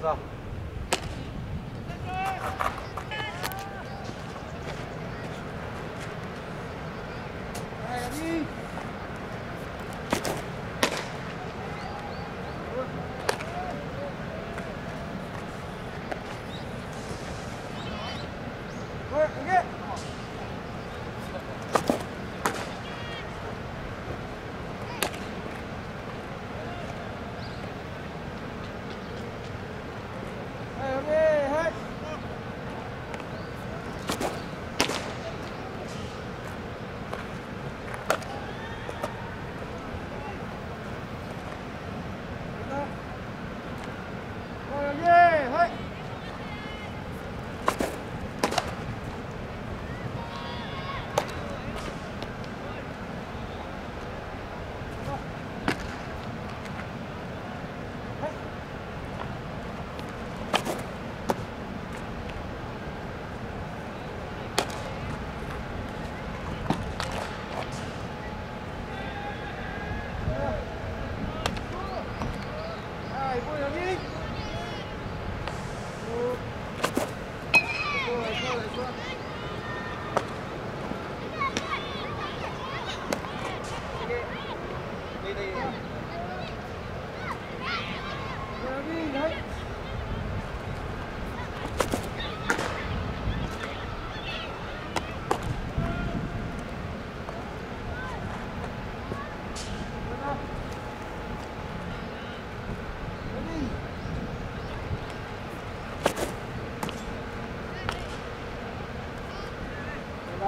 Good, good. Right.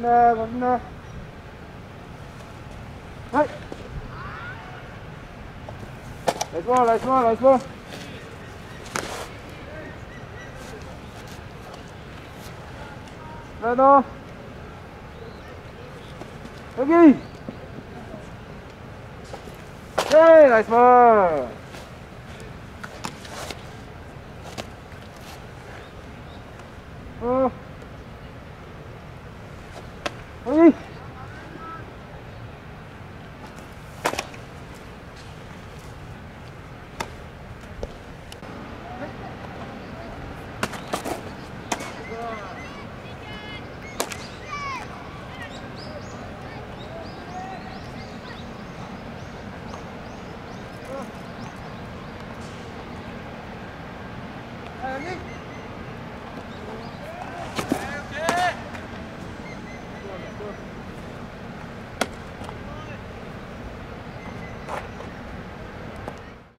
vẫn vẫn đấy lại qua lại qua lại qua lại đó Lagi. Hey, nice one. Ôi. Hey, Nick!